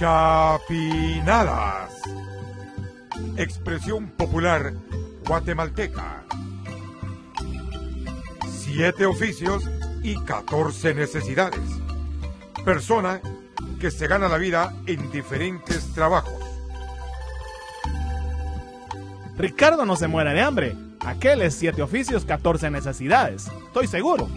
Chapinadas. Expresión popular guatemalteca. Siete oficios y 14 necesidades. Persona que se gana la vida en diferentes trabajos. Ricardo no se muera de hambre. Aquel es siete oficios, 14 necesidades. Estoy seguro.